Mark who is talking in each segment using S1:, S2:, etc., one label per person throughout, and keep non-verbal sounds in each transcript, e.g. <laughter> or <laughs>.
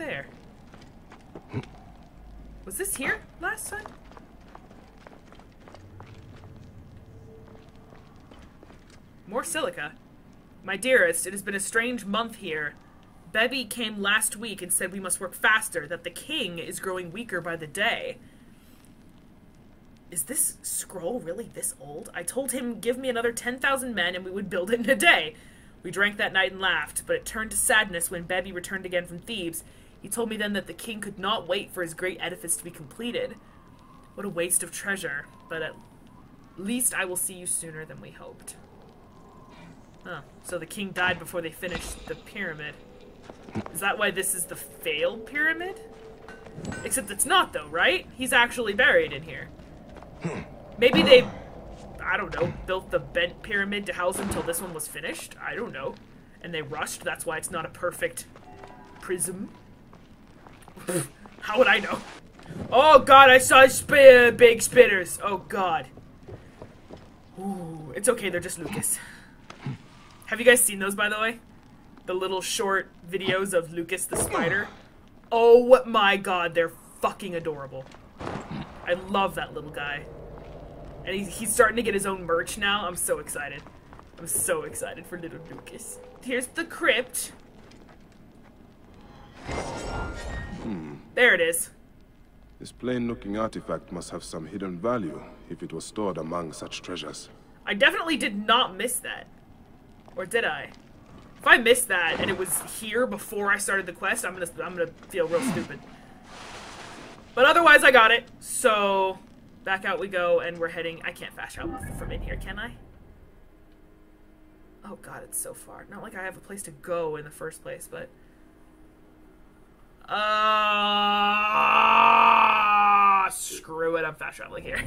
S1: there? Was this here last time? More silica. My dearest, it has been a strange month here. Bebby came last week and said we must work faster, that the king is growing weaker by the day. Is this scroll really this old? I told him give me another 10,000 men and we would build it in a day. We drank that night and laughed, but it turned to sadness when Bebby returned again from Thebes. He told me then that the king could not wait for his great edifice to be completed. What a waste of treasure, but at least I will see you sooner than we hoped. Huh, so the king died before they finished the pyramid. Is that why this is the failed pyramid? Except it's not though, right? He's actually buried in here. Maybe they, I don't know, built the bent pyramid to house until this one was finished? I don't know. And they rushed, that's why it's not a perfect prism. <laughs> How would I know? Oh god, I saw sp big spitters. Oh god. Ooh, it's okay, they're just Lucas. Have you guys seen those, by the way? The little short videos of Lucas the spider? Oh my god, they're fucking adorable. I love that little guy. And he's, he's starting to get his own merch now. I'm so excited. I'm so excited for little Lucas. Here's the crypt.
S2: Hmm.
S1: There it is.
S2: This plain-looking artifact must have some hidden value if it was stored among such treasures.
S1: I definitely did not miss that. Or did I? If I missed that and it was here before I started the quest, I'm gonna I'm gonna feel real stupid. But otherwise, I got it. So back out we go, and we're heading. I can't fast travel from in here, can I? Oh god, it's so far. Not like I have a place to go in the first place, but. Uh, screw it, I'm fast traveling here. <laughs>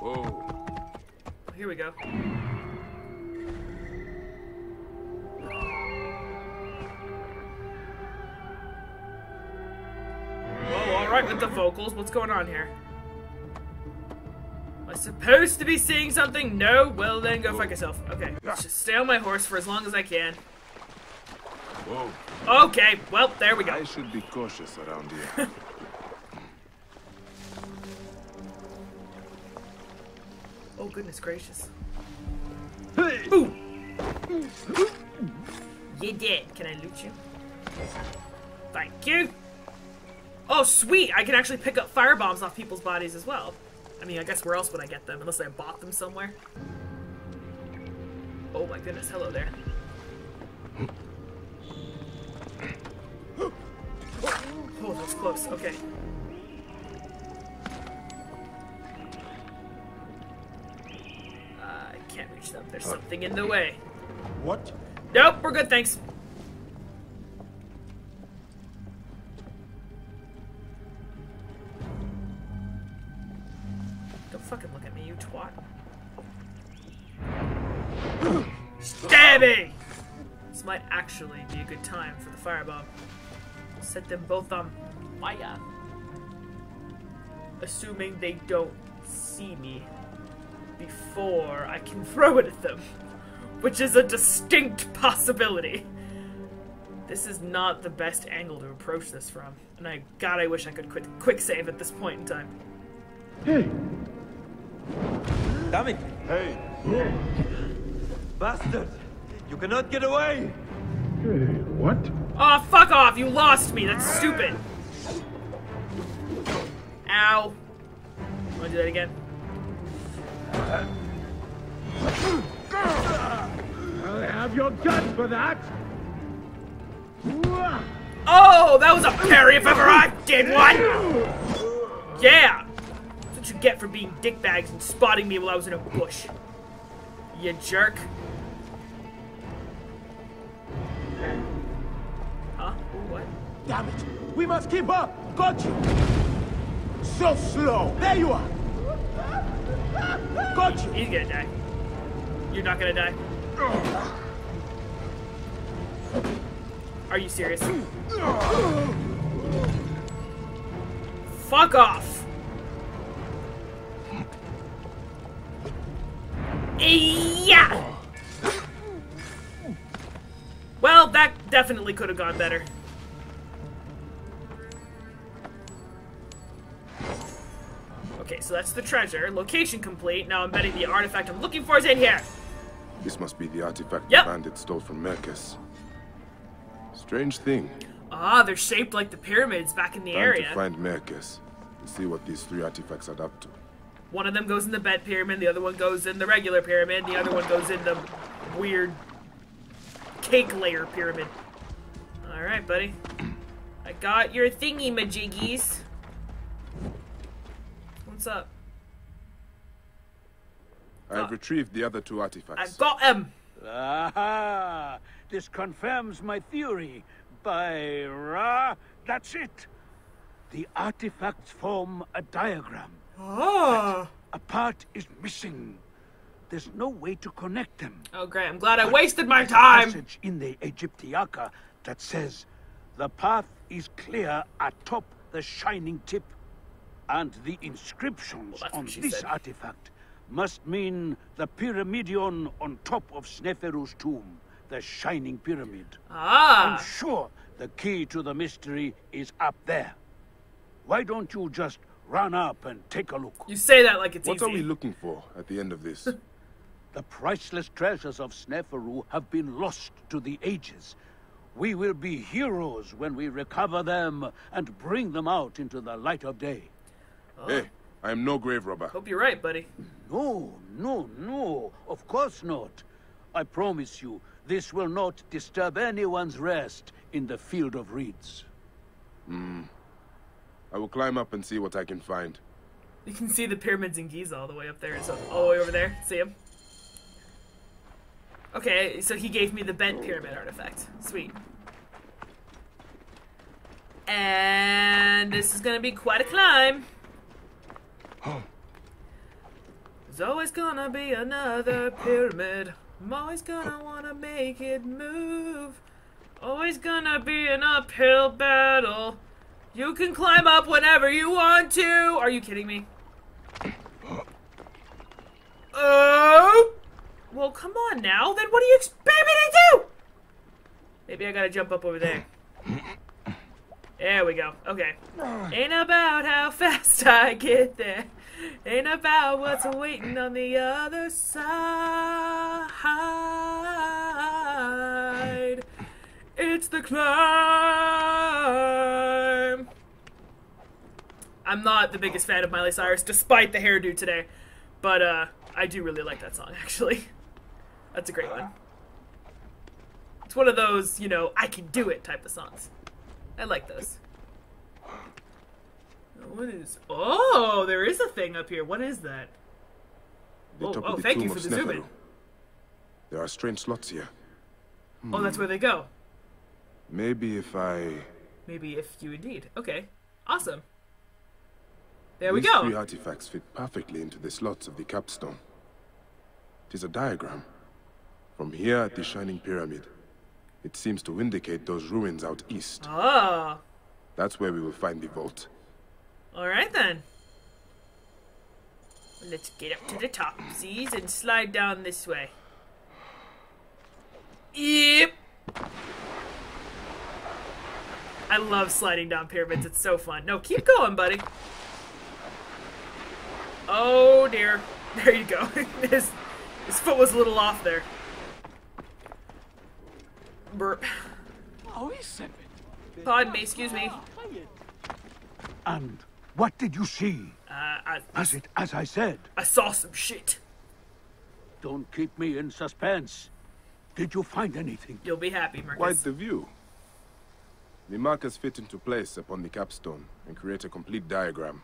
S2: Whoa.
S1: Here we go. Whoa, with the vocals. What's going on here? Am I supposed to be seeing something? No? Well then, go fuck yourself. Okay, let's just stay on my horse for as long as I can.
S2: Whoa.
S1: Okay, well, there we go.
S2: I should be cautious around here. <laughs>
S1: Oh, goodness gracious.
S3: Hey!
S1: Boom! You did. Can I loot you? Thank you. Oh, sweet! I can actually pick up fire bombs off people's bodies as well. I mean, I guess where else would I get them? Unless I bought them somewhere. Oh my goodness, hello there. <gasps> Oh, that was close. Okay. I can't reach them. There's uh, something in the way.
S3: What?
S1: Nope, we're good, thanks. Look at me, you twat. Stabby! This might actually be a good time for the firebomb. Set them both on fire. Assuming they don't see me before I can <laughs> throw it at them which is a distinct possibility. This is not the best angle to approach this from, and I God, I wish I could quit quick save at this point in time.
S3: Hey!
S4: Damn it!
S3: Hey!
S4: Bastard! You cannot get away!
S3: Hey, what?
S1: Oh, fuck off! You lost me. That's stupid. Ow. Wanna do that again?
S3: I'll have your guts for that!
S1: Oh, that was a parry if ever I did one. Yeah. What you get for being dickbags and spotting me while I was in a bush. You jerk. Huh? What?
S3: Damn it! We must keep up! Got you! So slow! There you are! Got you!
S1: He's gonna die. You're not gonna die. Are you serious? Fuck off! Yeah. Well, that definitely could have gone better. Okay, so that's the treasure. Location complete. Now I'm betting the artifact I'm looking for is in here.
S2: This must be the artifact
S1: Yep.
S2: the bandit stole from Merkes. Strange thing.
S1: Ah, they're shaped like the pyramids back in the
S2: Time
S1: area.
S2: to find Merkes and see what these three artifacts add up to.
S1: One of them goes in the bent pyramid, the other one goes in the regular pyramid, the other one goes in the weird cake layer pyramid. Alright, buddy. I got your thingy majiggies. What's up?
S2: I have retrieved the other two artifacts.
S1: I've
S2: artifacts.
S1: got him!
S5: Aha! This confirms my theory. By Ra, that's it. The artifacts form a diagram.
S1: Oh.
S5: A part is missing. There's no way to connect them.
S1: Oh, great. I'm glad I wasted my
S5: There's a
S1: time!
S5: passage in the Egyptiaca that says the path is clear atop the shining tip, and the inscriptions
S1: Well,
S5: on this
S1: said.
S5: artifact must mean the pyramidion on top of Sneferu's tomb, the shining pyramid. Ah! I'm
S1: Ah!
S5: sure the key to the mystery is up there. Why don't you just run up and take a look?
S1: You say that like it's
S2: What
S1: easy.
S2: are we looking for at the end of this? <laughs>
S5: The priceless treasures of Sneferu have been lost to the ages. We will be heroes when we recover them and bring them out into the light of day.
S2: hey, I am no grave robber.
S1: Hope you're right, buddy.
S5: No, no, no, of course not. I promise you, this will not disturb anyone's rest in the field of reeds. Hmm.
S2: I will climb up and see what I can find.
S1: You can see the pyramids in Giza all the way up there, so all the way over there. See him? Okay, so he gave me the bent pyramid artifact. Sweet. And this is gonna be quite a climb. <gasps> There's always gonna be another pyramid. I'm always gonna wanna make it move. Always gonna be an uphill battle. You can climb up whenever you want to. Are you kidding me? <gasps> Oh! Well, come on now. Then what do you expect me to do? Maybe I gotta jump up over there. There we go. Okay. Ain't about how fast <laughs> I get there. Ain't about what's waiting on the other side. It's the climb. I'm not the biggest fan of Miley Cyrus, despite the hairdo today. But uh, I do really like that song, <laughs> actually. That's a great one. It's one of those, you know, I can do it type of songs. I like those. What is? Oh, there is a thing up here. What is that?
S2: The
S1: Oh,
S2: top of the
S1: thank you for the zoom in.
S2: There are strange slots here.
S1: Oh, that's where they go.
S2: Maybe if I...
S1: Maybe if you indeed. Okay, awesome. There we go.
S2: These three artifacts fit perfectly into the slots of the capstone. It is a diagram. From here at the Shining Pyramid, it seems to indicate those ruins out east.
S1: Oh,
S2: That's where we will find the vault.
S1: all right then. Let's get up to the top, seas, and slide down this way. Yep. I love sliding down pyramids. It's so fun. No, keep going, buddy. Oh dear. <laughs> There you go. <laughs> his, his foot was a little off there. Burp. Pardon me, excuse me.
S5: And what did you see?
S1: Uh, I,
S5: Was it as I said?
S1: I saw some shit.
S5: Don't keep me in suspense. Did you find anything?
S1: You'll be happy,
S2: Quite
S1: Merkes.
S2: the view. The markers fit into place upon the capstone and create a complete diagram.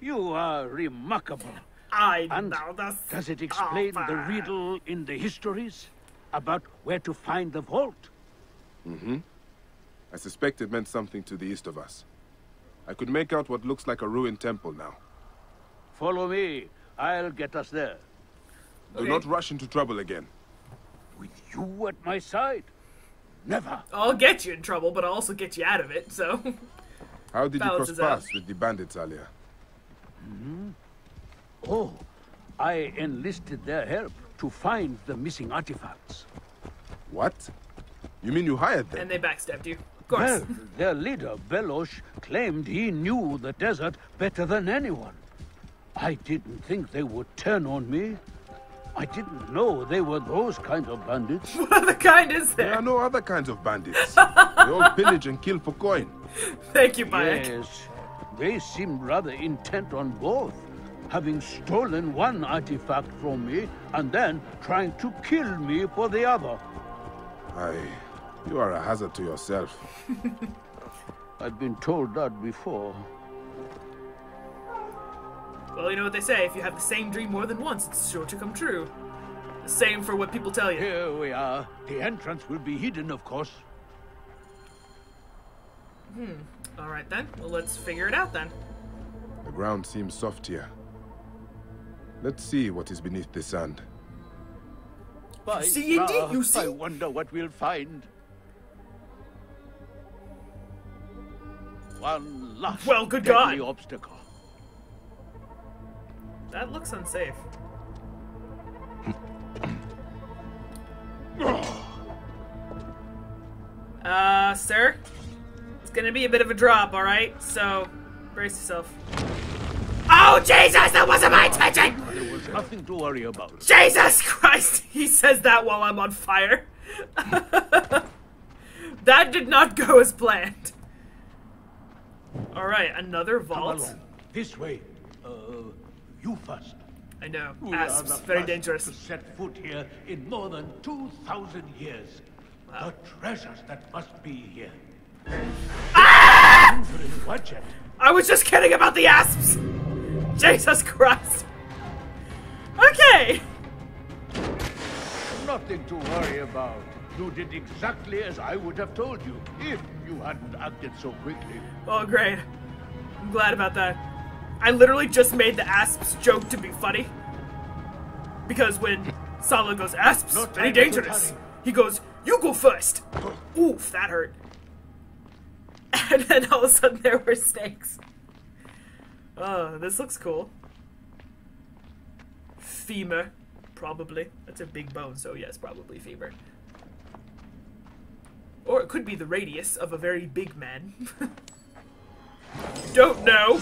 S5: You are remarkable.
S1: I
S5: And
S1: know the
S5: Does it explain the riddle in the histories? About where to find the vault? Mm-hmm.
S2: I suspect it meant something to the east of us. I could make out what looks like a ruined temple now.
S5: Follow me. I'll get us there.
S2: Do
S1: Okay.
S2: not rush into trouble again.
S5: With you at my side? Never.
S1: I'll get you in trouble, but I'll also get you out of it, so.
S2: How did you cross paths with the bandits earlier? Mm-hmm.
S5: Oh, I enlisted their help to find the missing artifacts.
S2: What? You mean you hired them?
S1: And they backstabbed you. Of course.
S5: Well, their leader, Belosh, claimed he knew the desert better than anyone. I didn't think they would turn on me. I didn't know they were those kind of bandits. <laughs>
S1: what other kind is
S2: There
S1: there?
S2: are no other kinds of bandits. <laughs> they all pillage and kill for coin.
S1: Thank you, Bayek.
S5: Yes, they seemed rather intent on both, having stolen one artifact from me and then trying to kill me for the other.
S2: Aye, you are a hazard to yourself. <laughs>
S5: I've been told that before.
S1: Well, you know what they say: if you have the same dream more than once, it's sure to come true. The same for what people tell you.
S5: Here we are. The entrance will be hidden, of course. Hmm.
S1: All right then. Well, let's figure it out then.
S2: The ground seems soft here. Let's see what is beneath the sand.
S5: By
S1: see, indeed, you see.
S5: I wonder what we'll find. One last
S1: Well, good
S5: deadly
S1: God.
S5: obstacle.
S1: That looks unsafe. <coughs> uh, sir? It's gonna be a bit of a drop, alright? So, brace yourself. Oh, Jesus! That wasn't my intention!
S5: There was nothing to worry about.
S1: Jesus Christ! <laughs> He says that while I'm on fire. <laughs> that did not go as planned. Alright, another vault.
S5: This way. Uh, you first.
S1: I know.
S5: Are
S1: Asps, very dangerous.
S5: To set foot here in more than 2,000 years. The treasures that must be here. Ah!
S1: I was just kidding about the asps! Jesus Christ! Okay!
S5: Nothing to worry about. You did exactly as I would have told you if you hadn't acted so quickly.
S1: Oh, great. I'm glad about that. I literally just made the asps joke to be funny. Because when Sala goes, asps,
S5: No
S1: very dangerous, he goes, you go first. <gasps> Oof, that hurt. <laughs> And then all of a sudden there were snakes. Oh, this looks cool. Femur, probably. That's a big bone, so yes, probably femur. Or it could be the radius of a very big man. <laughs> Don't know.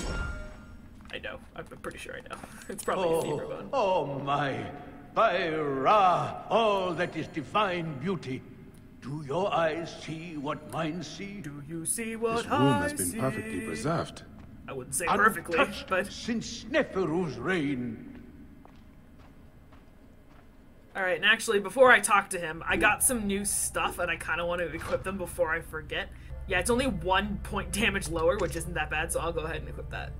S1: I know. I'm pretty sure I know. <laughs> It's probably a oh, femur bone.
S5: oh my. By Ra, all that is divine beauty. Do your eyes see what mine see?
S1: Do you see what
S2: This room
S1: I
S2: has been
S1: see?
S2: perfectly preserved.
S1: I wouldn't say perfectly,
S5: Untouched
S1: but
S5: since Sneferu's reign.
S1: all right. And actually, before I talk to him, I got some new stuff, and I kind of want to equip them before I forget. Yeah, it's only one point <laughs> damage lower, which isn't that bad, so I'll go ahead and equip that.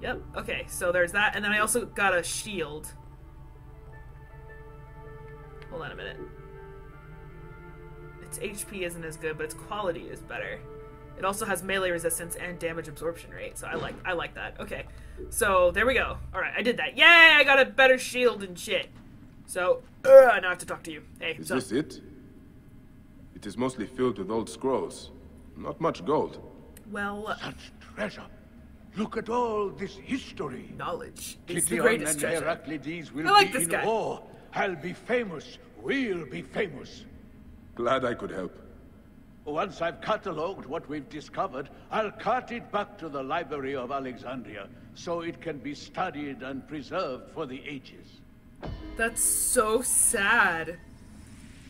S1: Yep. Okay. So there's that, and then I also got a shield. Hold on a minute. Its HP isn't as good, but its quality is better. It also has melee resistance and damage absorption rate, so I like I like that. Okay, so there we go. All right, I did that. Yay! I got a better shield and shit. So uh, <clears throat> now I have to talk to you. Hey,
S2: Is
S1: so
S2: this it? It is mostly filled with old scrolls. Not much gold.
S1: well, uh,
S5: Such treasure. Look at all this history.
S1: knowledge is the greatest
S5: and
S1: treasure.
S5: Heraclides will
S1: I like
S5: be
S1: this
S5: in
S1: guy.
S5: war. I'll be famous. We'll be famous.
S2: Glad I could help.
S5: Once I've catalogued what we've discovered, I'll cart it back to the Library of Alexandria so it can be studied and preserved for the ages.
S1: That's so sad.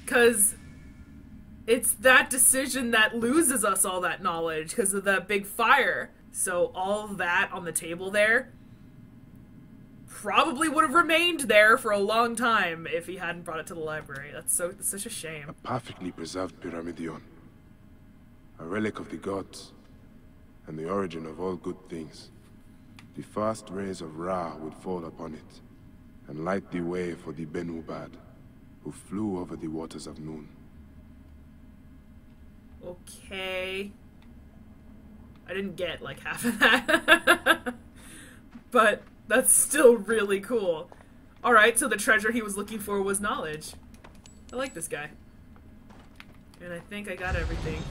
S1: Cause it's that decision that loses us all that knowledge because of that big fire. So all that on the table there probably would have remained there for a long time if he hadn't brought it to the library. That's so that's such a shame.
S2: A perfectly preserved Pyramidion. A relic of the gods, and the origin of all good things. The first rays of Ra would fall upon it, and light the way for the Benu bird, who flew over the waters of Nun.
S1: Okay. I didn't get like half of that. <laughs> but that's still really cool. Alright, so the treasure he was looking for was knowledge. I like this guy. And I think I got everything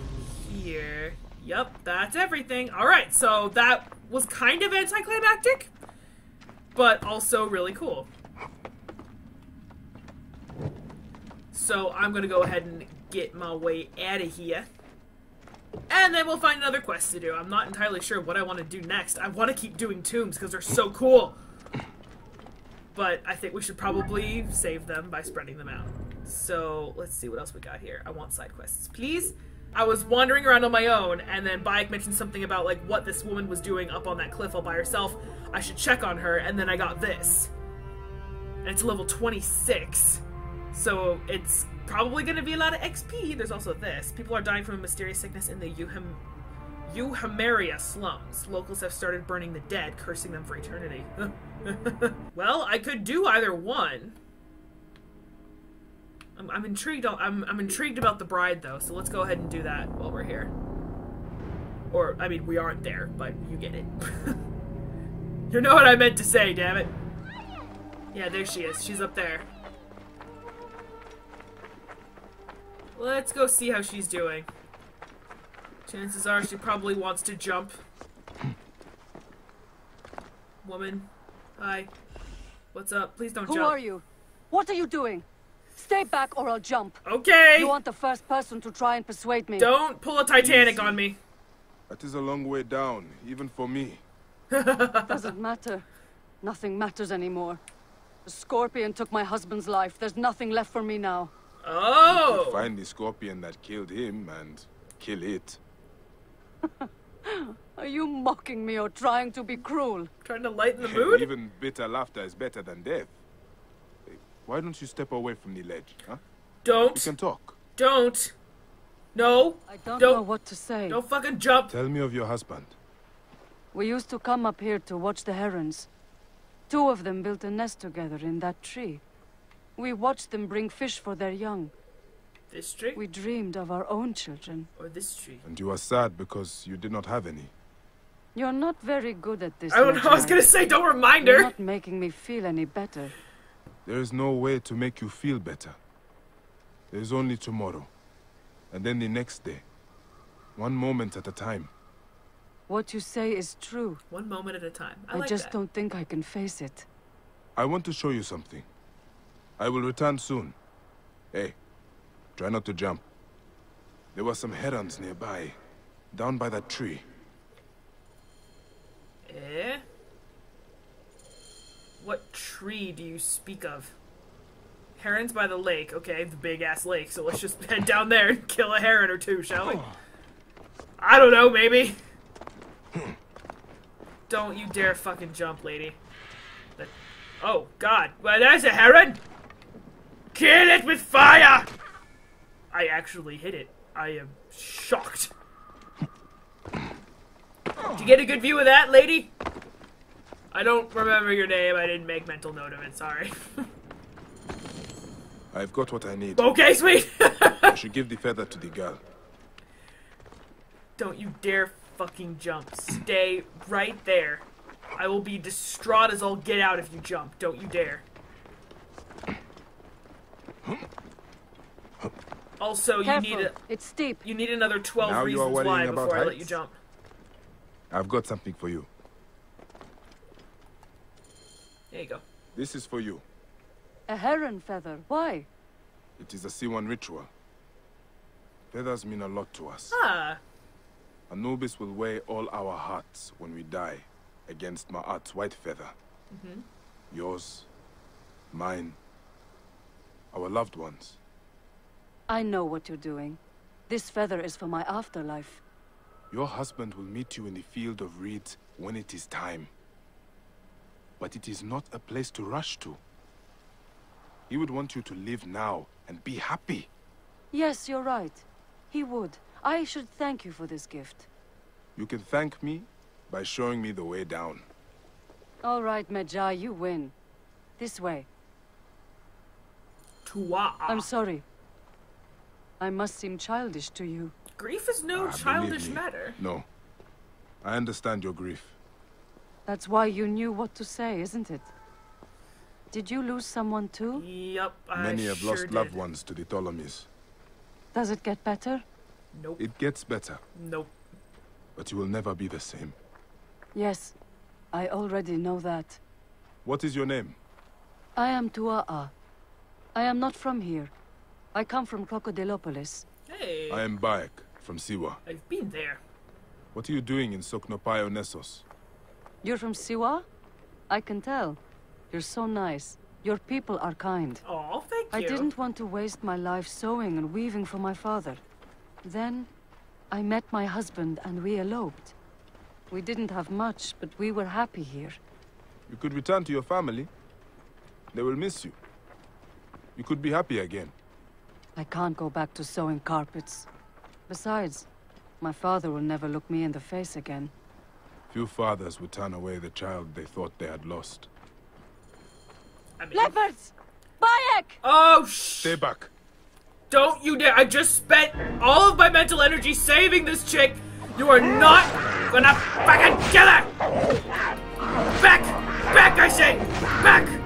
S1: here. Yep, that's everything. Alright, so that was kind of anticlimactic, but also really cool. So I'm gonna go ahead and get my way out of here. And then we'll find another quest to do. I'm not entirely sure what I want to do next. I want to keep doing tombs because they're so cool. But I think we should probably save them by spreading them out. So let's see what else we got here. I want side quests, please. I was wandering around on my own, and then Bayek mentioned something about like what this woman was doing up on that cliff all by herself. I should check on her, and then I got this. And it's level 26. So it's probably going to be a lot of XP. There's also this. People are dying from a mysterious sickness in the Euhem- Euhemeria slums. Locals have started burning the dead, cursing them for eternity. <laughs> well, I could do either one. I'm, I'm intrigued. I'm, I'm intrigued about the bride, though. So let's go ahead and do that while we're here. Or, I mean, we aren't there, but you get it. <laughs> you know what I meant to say, damn it. Yeah, there she is. She's up there. Let's go see how she's doing. Chances are she probably wants to jump. Woman. Hi. What's up? Please don't
S6: Who
S1: jump.
S6: Who are you? What are you doing? Stay back or I'll jump.
S1: Okay!
S6: You want the first person to try and persuade me.
S1: Don't pull a Titanic on me.
S2: That is a long way down, even for me.
S6: It <laughs> doesn't matter. Nothing matters anymore. The scorpion took my husband's life. There's nothing left for me now.
S1: Oh!
S2: Find the scorpion that killed him and kill it. <laughs>
S6: Are you mocking me or trying to be cruel?
S1: Trying to lighten the mood?
S2: Even bitter laughter is better than death. Why don't you step away from the ledge, huh?
S1: Don't.
S2: We can talk.
S1: Don't. No.
S6: I don't,
S1: Don't-
S6: know what to say.
S1: Don't fucking jump.
S2: Tell me of your husband.
S6: We used to come up here to watch the herons. Two of them built a nest together in that tree. We watched them bring fish for their young.
S1: This tree?
S6: We dreamed of our own children.
S1: Or this tree?
S2: And you are sad because you did not have any.
S6: You're not very good at this.
S1: I don't know. I was gonna say, don't remind
S6: You're
S1: her.
S6: not making me feel any better.
S2: There is no way to make you feel better. There is only tomorrow. And then the next day. One moment at a time.
S6: What you say is true.
S1: One moment at a time. I,
S6: I,
S1: like
S6: just
S1: that.
S6: don't think I can face it.
S2: I want to show you something. I will return soon. Hey, try not to jump. There were some herons nearby, down by that tree.
S1: Eh? What tree do you speak of? Herons by the lake. Okay, the big ass lake. So let's just head down there and kill a heron or two, shall we? I don't know, maybe. don't you dare fucking jump, lady. That- Oh, God. Well, there's a heron! Kill it with fire! I actually hit it. I am shocked. Did you get a good view of that, lady? I don't remember your name. I didn't make mental note of it. Sorry. <laughs>
S2: I've got what I need.
S1: okay, sweet. <laughs>
S2: I should give the feather to the girl.
S1: don't you dare fucking jump. Stay right there. I will be distraught as all get out if you jump. Don't you dare. Also, you
S6: Careful.
S1: need a,
S6: It's steep.
S1: you need another twelve
S2: Now you are
S1: reasons
S2: worrying
S1: why
S2: about
S1: before I let you jump.
S2: I've got something for you.
S1: There you go.
S2: This is for you.
S6: A heron feather. Why?
S2: It is a Siwan ritual. Feathers mean a lot to us.
S1: Ah,
S2: Anubis will weigh all our hearts when we die against Ma'at's white feather. Mhm. Yours, mine, our loved ones.
S6: I know what you're doing. This feather is for my afterlife.
S2: Your husband will meet you in the field of reeds when it is time. But it is not a place to rush to. He would want you to live now and be happy.
S6: Yes, you're right. He would. I should thank you for this gift.
S2: You can thank me by showing me the way down.
S6: All right, Medjay, you win. This way.
S1: Tua'a.
S6: I'm sorry. I must seem childish to you.
S1: Grief is no
S2: Ah, believe
S1: childish
S2: me.
S1: matter.
S2: No. I understand your grief.
S6: That's why you knew what to say, isn't it? Did you lose someone too?
S1: Yep, I
S2: Many have
S1: sure
S2: lost loved ones to the Ptolemies.
S6: Does it get better?
S1: Nope.
S2: It gets better,
S1: Nope.
S2: but you will never be the same.
S6: Yes. I already know that.
S2: What is your name?
S6: I am Tua'a. I am not from here. I come from Crocodilopolis.
S1: Hey,
S2: I am Bayek, from Siwa.
S1: I've been there.
S2: What are you doing in Soknopaiou Nesos?
S6: You're from Siwa? I can tell. You're so nice. Your people are kind.
S1: Oh, thank you.
S6: I didn't want to waste my life sewing and weaving for my father. Then, I met my husband and we eloped. We didn't have much, but we were happy here.
S2: You could return to your family. They will miss you. You could be happy again.
S6: I can't go back to sewing carpets. Besides, my father will never look me in the face again.
S2: Few fathers would turn away the child they thought they had lost.
S1: I mean...
S6: Leopards! Bayek!
S1: Oh, sh
S2: Stay back.
S1: Don't you dare. I just spent all of my mental energy saving this chick. You are not gonna fucking kill her! Back! Back, I say! Back!